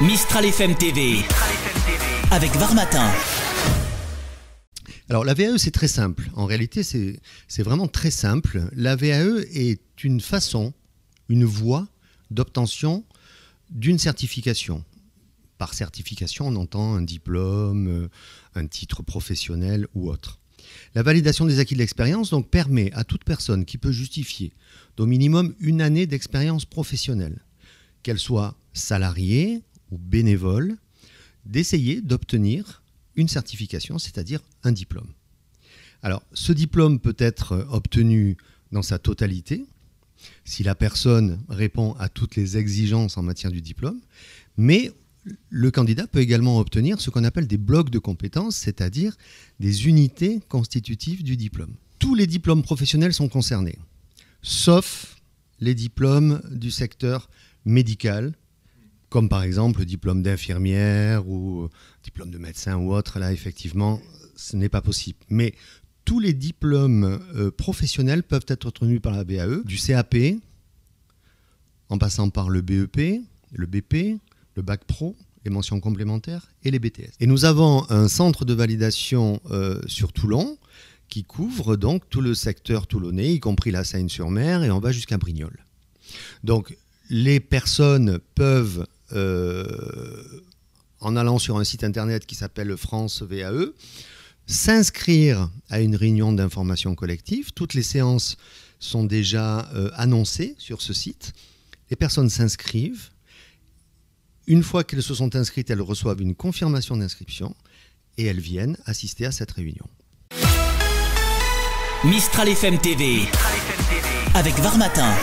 Mistral FM TV. Avec Varmatin. Alors la VAE c'est très simple. En réalité c'est c'est vraiment très simple. La VAE est une façon, une voie d'obtention d'une certification. Par certification on entend un diplôme, euh, un titre professionnel ou autre. La validation des acquis de l'expérience donc permet à toute personne qui peut justifier d'au minimum une année d'expérience professionnelle, qu'elle soit salariée ou bénévole, d'essayer d'obtenir une certification, c'est-à-dire un diplôme. Alors, ce diplôme peut être obtenu dans sa totalité, si la personne répond à toutes les exigences en matière du diplôme, mais le candidat peut également obtenir ce qu'on appelle des blocs de compétences, c'est-à-dire des unités constitutives du diplôme. Tous les diplômes professionnels sont concernés, sauf les diplômes du secteur médical, comme par exemple le diplôme d'infirmière ou euh, diplôme de médecin ou autre, là effectivement, ce n'est pas possible. Mais tous les diplômes euh, professionnels peuvent être obtenus par la BAE, du CAP, en passant par le BEP, le BP, le Bac Pro, les mentions complémentaires et les BTS. Et nous avons un centre de validation euh, sur Toulon qui couvre donc tout le secteur toulonnais, y compris la Seine-sur-Mer, et on va jusqu'à Brignoles. Donc les personnes peuvent en allant sur un site internet qui s'appelle France VAE, s'inscrire à une réunion d'information collective. Toutes les séances sont déjà euh, annoncées sur ce site. Les personnes s'inscrivent. Une fois qu'elles se sont inscrites, elles reçoivent une confirmation d'inscription et elles viennent assister à cette réunion. Mistral FM TV. Avec Varmatin.